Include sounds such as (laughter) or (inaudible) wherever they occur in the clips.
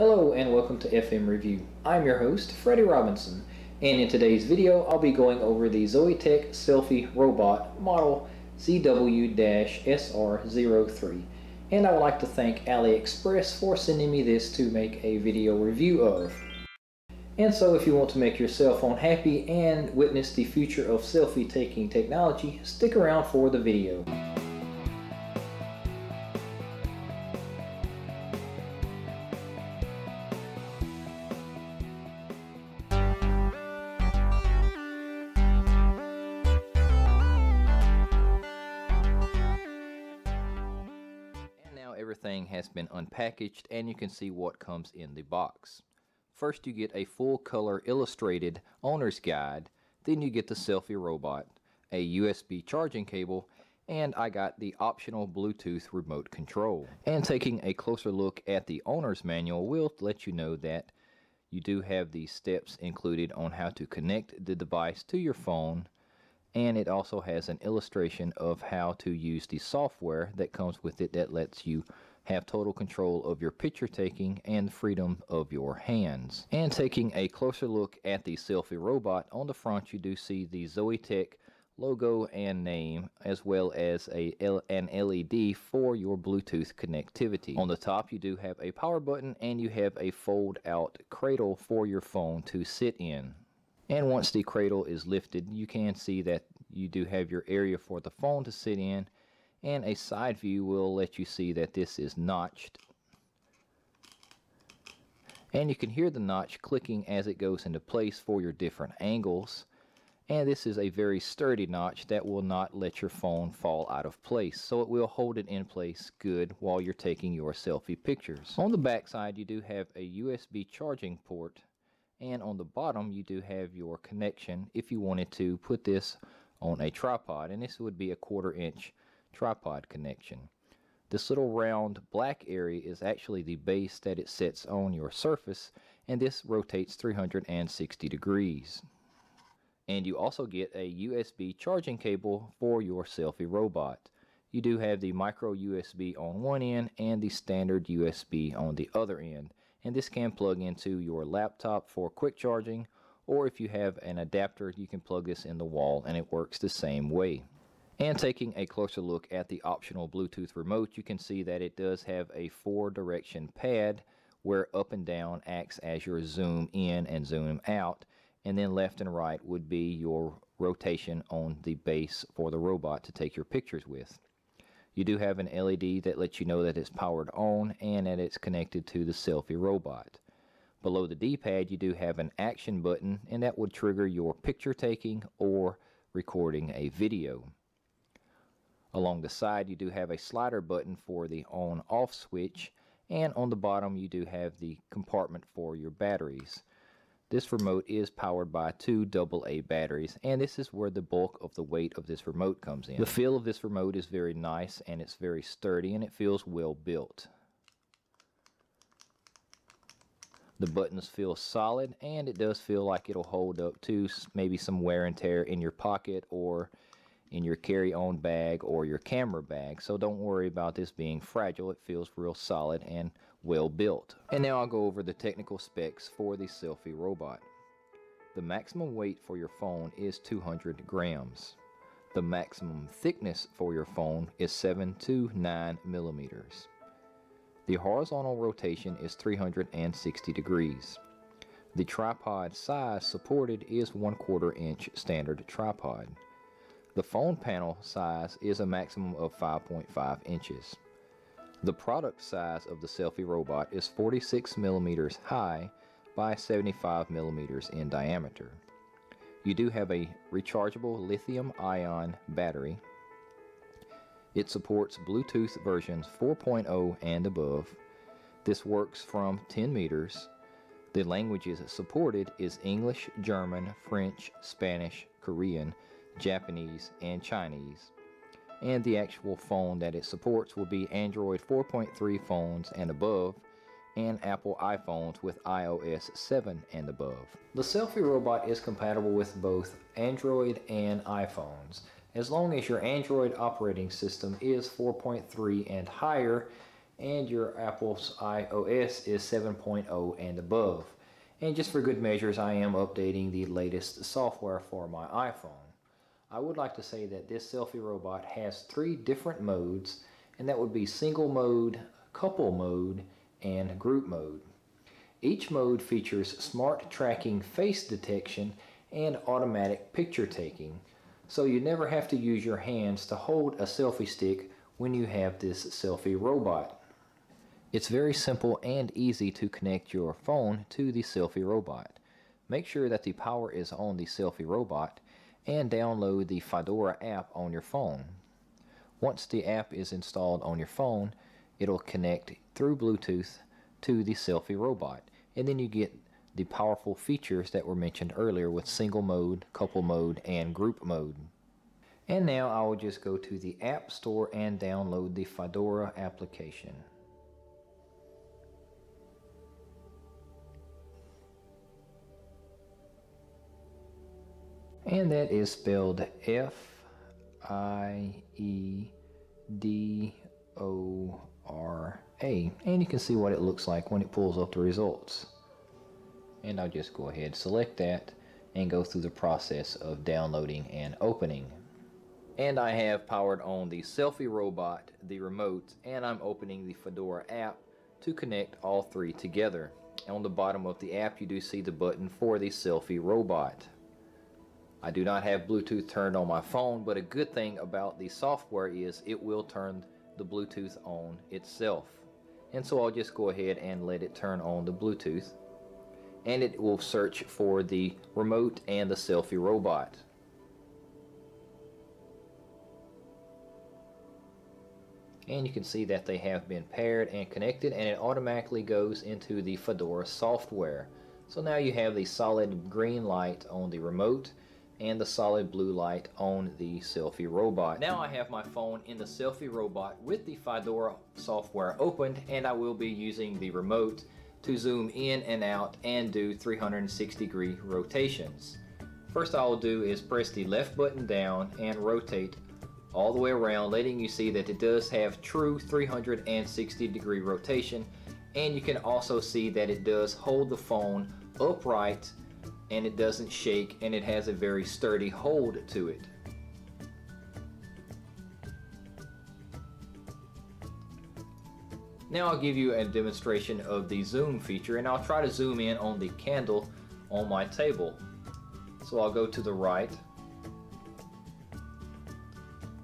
Hello and welcome to FM Review. I'm your host, Freddie Robinson, and in today's video I'll be going over the Zoweetek Selfie Robot model ZW-SR03 and I would like to thank AliExpress for sending me this to make a video review of. And so if you want to make your cell phone happy and witness the future of selfie taking technology, stick around for the video. Everything has been unpackaged and you can see what comes in the box. First you get a full color illustrated owner's guide, then you get the selfie robot, a USB charging cable, and I got the optional Bluetooth remote control. And taking a closer look at the owner's manual will let you know that you do have these steps included on how to connect the device to your phone and it also has an illustration of how to use the software that comes with it that lets you have total control of your picture taking and freedom of your hands. And taking a closer look at the selfie robot, on the front you do see the Zoweetek logo and name as well as a L an LED for your Bluetooth connectivity. On the top you do have a power button and you have a fold out cradle for your phone to sit in. And once the cradle is lifted, you can see that you do have your area for the phone to sit in. And a side view will let you see that this is notched. And you can hear the notch clicking as it goes into place for your different angles. And this is a very sturdy notch that will not let your phone fall out of place. So it will hold it in place good while you're taking your selfie pictures. On the back side, you do have a USB charging port and on the bottom you do have your connection if you wanted to put this on a tripod and this would be a quarter inch tripod connection. This little round black area is actually the base that it sits on your surface and this rotates 360 degrees. And you also get a USB charging cable for your selfie robot. You do have the micro USB on one end and the standard USB on the other end and this can plug into your laptop for quick charging or if you have an adapter you can plug this in the wall and it works the same way. And taking a closer look at the optional Bluetooth remote you can see that it does have a four direction pad where up and down acts as your zoom in and zoom out and then left and right would be your rotation on the base for the robot to take your pictures with. You do have an LED that lets you know that it's powered on and that it's connected to the selfie robot. Below the D-pad you do have an action button and that would trigger your picture taking or recording a video. Along the side you do have a slider button for the on off switch and on the bottom you do have the compartment for your batteries. This remote is powered by two AA batteries and this is where the bulk of the weight of this remote comes in. The feel of this remote is very nice and it's very sturdy and it feels well built. The buttons feel solid and it does feel like it'll hold up to maybe some wear and tear in your pocket or in your carry-on bag or your camera bag. So don't worry about this being fragile. It feels real solid and well built. And now I'll go over the technical specs for the selfie robot. The maximum weight for your phone is 200 grams. The maximum thickness for your phone is 7 to 9 millimeters. The horizontal rotation is 360 degrees. The tripod size supported is 1 quarter inch standard tripod. The phone panel size is a maximum of 5.5 inches. The product size of the selfie robot is 46 millimeters high by 75 millimeters in diameter. You do have a rechargeable lithium ion battery. It supports Bluetooth versions 4.0 and above. This works from 10 meters. The languages supported is English, German, French, Spanish, Korean, Japanese, and Chinese. And the actual phone that it supports will be Android 4.3 phones and above, and Apple iPhones with iOS 7 and above. The selfie robot is compatible with both Android and iPhones. As long as your Android operating system is 4.3 and higher, and your Apple's iOS is 7.0 and above. And just for good measures, I am updating the latest software for my iPhone. I would like to say that this selfie robot has three different modes, and that would be single mode, couple mode, and group mode. Each mode features smart tracking face detection and automatic picture taking, so you never have to use your hands to hold a selfie stick when you have this selfie robot. It's very simple and easy to connect your phone to the selfie robot. Make sure that the power is on the selfie robot and download the Fedora app on your phone. Once the app is installed on your phone, it'll connect through Bluetooth to the selfie robot. And then you get the powerful features that were mentioned earlier with single mode, couple mode, and group mode. And now I will just go to the App Store and download the Fedora application. And that is spelled F I E D O R A. And you can see what it looks like when it pulls up the results. And I'll just go ahead select that and go through the process of downloading and opening. And I have powered on the selfie robot, the remote, and I'm opening the Fedora app to connect all three together. On the bottom of the app you do see the button for the selfie robot. I do not have Bluetooth turned on my phone, but a good thing about the software is it will turn the Bluetooth on itself. And so I'll just go ahead and let it turn on the Bluetooth. And it will search for the remote and the selfie robot. And you can see that they have been paired and connected and it automatically goes into the Fedora software. So now you have the solid green light on the remote and the solid blue light on the selfie robot. Now I have my phone in the selfie robot with the Fedora software opened and I will be using the remote to zoom in and out and do 360 degree rotations. First I will do is press the left button down and rotate all the way around letting you see that it does have true 360 degree rotation and you can also see that it does hold the phone upright and it doesn't shake and it has a very sturdy hold to it. Now I'll give you a demonstration of the zoom feature and I'll try to zoom in on the candle on my table. So I'll go to the right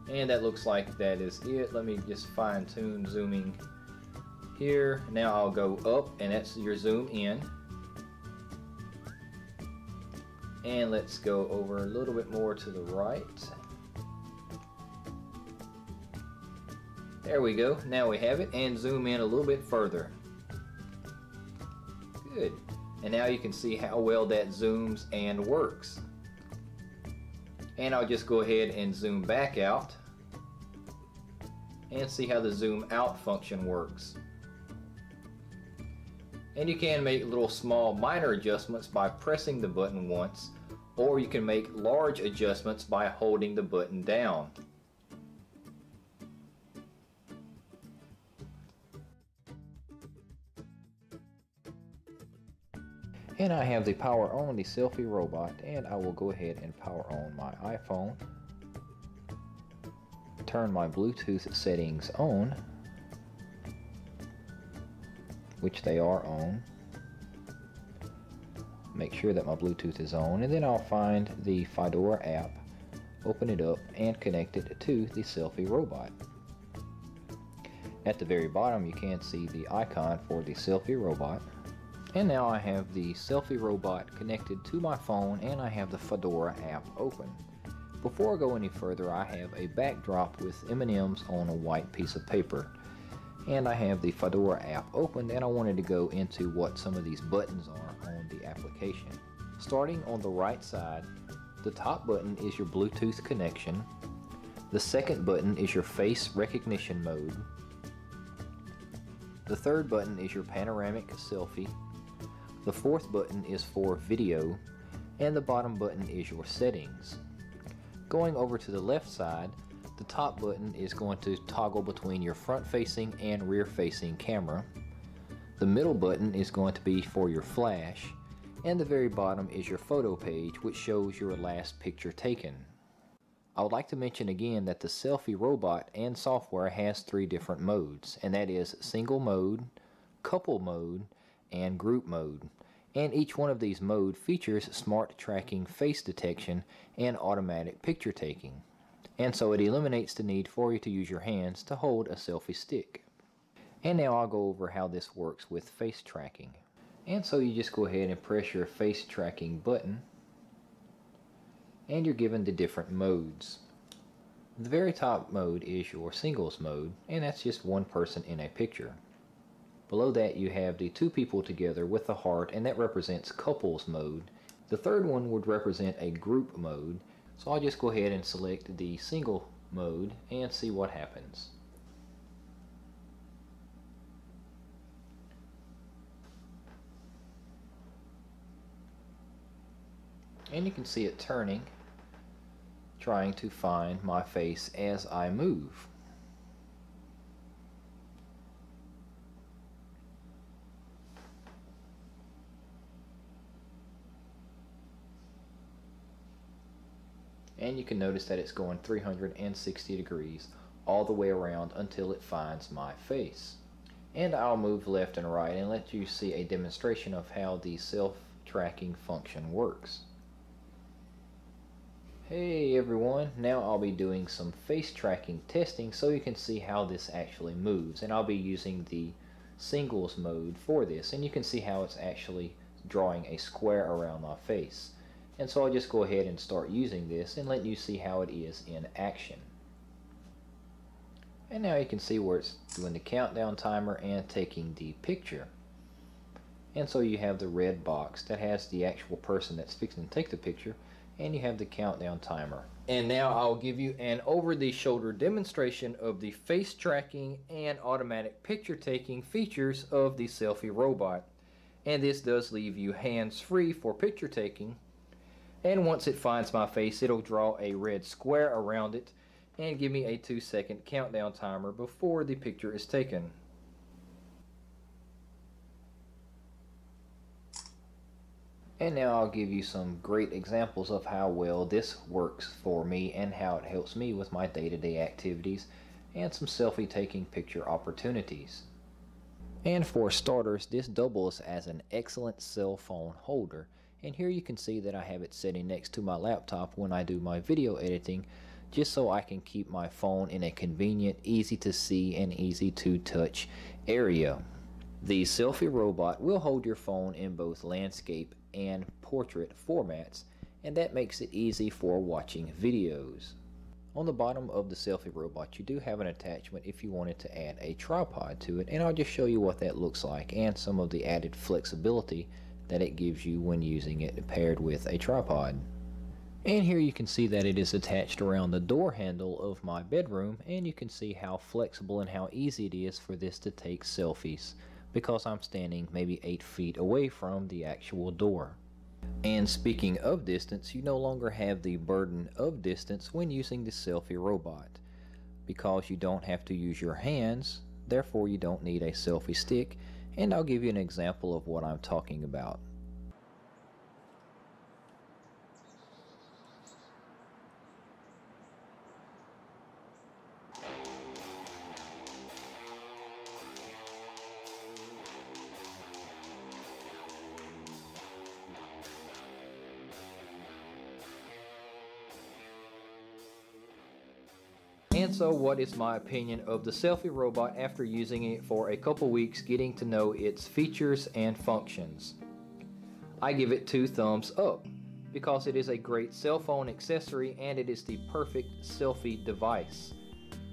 and that looks like that is it. Let me just fine tune zooming here. Now I'll go up and that's your zoom in. And let's go over a little bit more to the right. There we go. Now we have it and zoom in a little bit further. Good. And now you can see how well that zooms and works. And I'll just go ahead and zoom back out and see how the zoom out function works. And you can make little small minor adjustments by pressing the button once or you can make large adjustments by holding the button down. And I have the power on the selfie robot and I will go ahead and power on my iPhone. Turn my Bluetooth settings on, which they are on make sure that my Bluetooth is on, and then I'll find the Fedora app, open it up, and connect it to the selfie robot. At the very bottom, you can see the icon for the selfie robot. And now I have the selfie robot connected to my phone and I have the Fedora app open. Before I go any further, I have a backdrop with M&Ms on a white piece of paper. And I have the Fedora app opened and I wanted to go into what some of these buttons are on the application. Starting on the right side, the top button is your Bluetooth connection. The second button is your face recognition mode. The third button is your panoramic selfie. The fourth button is for video. And the bottom button is your settings. Going over to the left side, The top button is going to toggle between your front facing and rear facing camera. The middle button is going to be for your flash and the very bottom is your photo page which shows your last picture taken. I would like to mention again that the selfie robot and software has three different modes and that is single mode, couple mode, and group mode. And each one of these mode features smart tracking face detection and automatic picture taking. And so it eliminates the need for you to use your hands to hold a selfie stick. And now I'll go over how this works with face tracking. And so you just go ahead and press your face tracking button and you're given the different modes. The very top mode is your singles mode and that's just one person in a picture. Below that you have the two people together with the heart and that represents couples mode. The third one would represent a group mode so I'll just go ahead and select the single mode and see what happens. and you can see it turning trying to find my face as I move. And you can notice that it's going 360 degrees all the way around until it finds my face. And I'll move left and right and let you see a demonstration of how the self-tracking function works. Hey everyone, now I'll be doing some face tracking testing so you can see how this actually moves and I'll be using the singles mode for this and you can see how it's actually drawing a square around my face and so I'll just go ahead and start using this and let you see how it is in action and now you can see where it's doing the countdown timer and taking the picture and so you have the red box that has the actual person that's fixing to take the picture and you have the countdown timer. And now I'll give you an over-the-shoulder demonstration of the face tracking and automatic picture taking features of the selfie robot. And this does leave you hands-free for picture taking. And once it finds my face, it'll draw a red square around it and give me a two second countdown timer before the picture is taken. And now I'll give you some great examples of how well this works for me and how it helps me with my day-to-day -day activities and some selfie taking picture opportunities. And for starters, this doubles as an excellent cell phone holder. And here you can see that I have it sitting next to my laptop when I do my video editing just so I can keep my phone in a convenient, easy to see and easy to touch area. The selfie robot will hold your phone in both landscape and portrait formats and that makes it easy for watching videos. On the bottom of the selfie robot you do have an attachment if you wanted to add a tripod to it and I'll just show you what that looks like and some of the added flexibility that it gives you when using it paired with a tripod. And here you can see that it is attached around the door handle of my bedroom and you can see how flexible and how easy it is for this to take selfies because I'm standing maybe 8 feet away from the actual door. And speaking of distance, you no longer have the burden of distance when using the selfie robot. Because you don't have to use your hands, therefore you don't need a selfie stick, and I'll give you an example of what I'm talking about. And so what is my opinion of the selfie robot after using it for a couple weeks getting to know its features and functions? I give it two thumbs up because it is a great cell phone accessory and it is the perfect selfie device.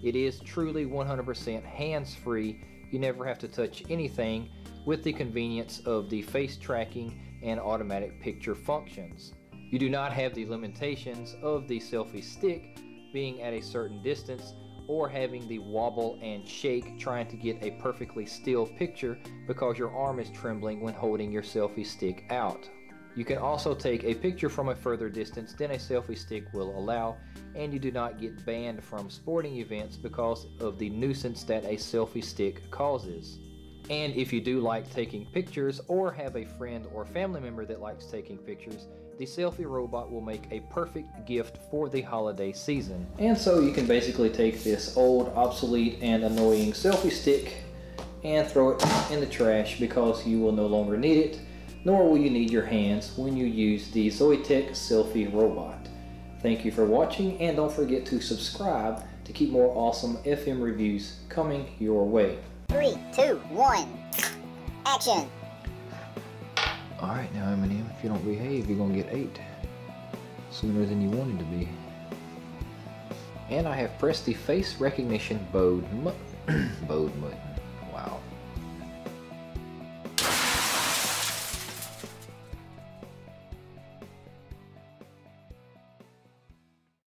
It is truly 100% hands-free. You never have to touch anything with the convenience of the face tracking and automatic picture functions. You do not have the limitations of the selfie stick being at a certain distance or having the wobble and shake trying to get a perfectly still picture because your arm is trembling when holding your selfie stick out. You can also take a picture from a further distance than a selfie stick will allow, and you do not get banned from sporting events because of the nuisance that a selfie stick causes. And if you do like taking pictures or have a friend or family member that likes taking pictures, the selfie robot will make a perfect gift for the holiday season. And so you can basically take this old, obsolete, and annoying selfie stick and throw it in the trash because you will no longer need it, nor will you need your hands when you use the Zoweetek selfie robot. Thank you for watching and don't forget to subscribe to keep more awesome FM reviews coming your way. Three, two, one, action. Alright now Eminem, if you don't behave, you're gonna get eight. Sooner than you wanted to be. And I have pressed the face recognition bode, mu- (clears throat) bode button. Wow.